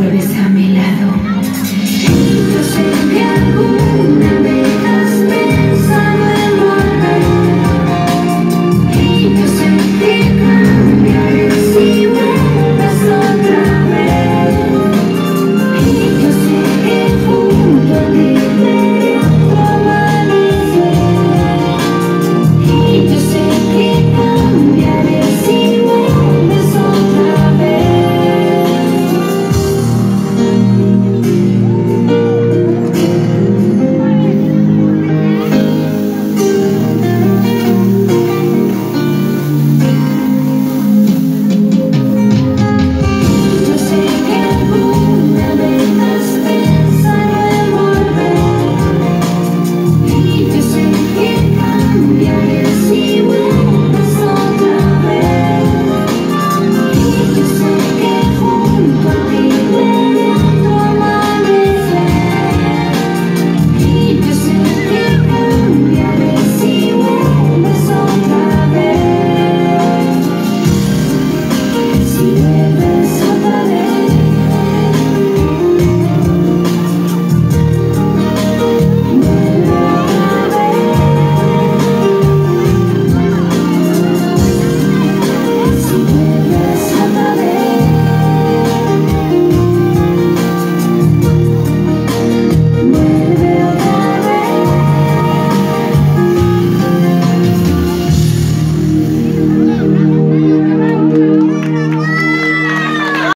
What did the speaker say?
vuelves a mi lado.